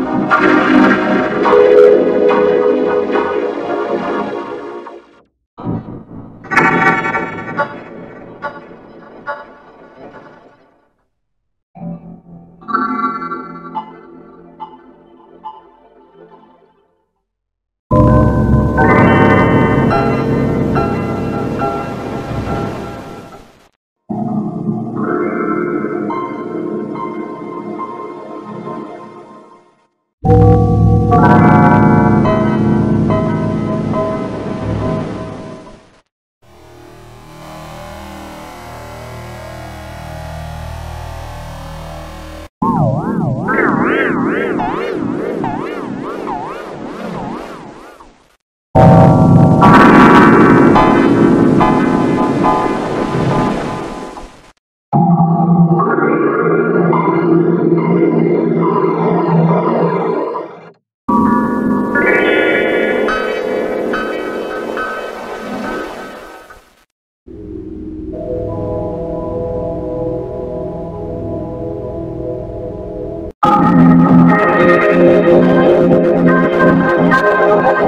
Música